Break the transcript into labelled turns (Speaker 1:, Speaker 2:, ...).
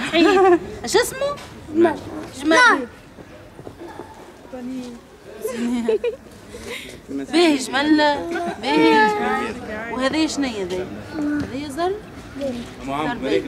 Speaker 1: صحيح اش اسمه؟ جمال. جمال. باهي جمل باهي وهذه شنو هي ذي؟ هذه زر
Speaker 2: معاهم بريك